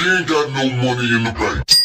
She ain't got no money in the bank.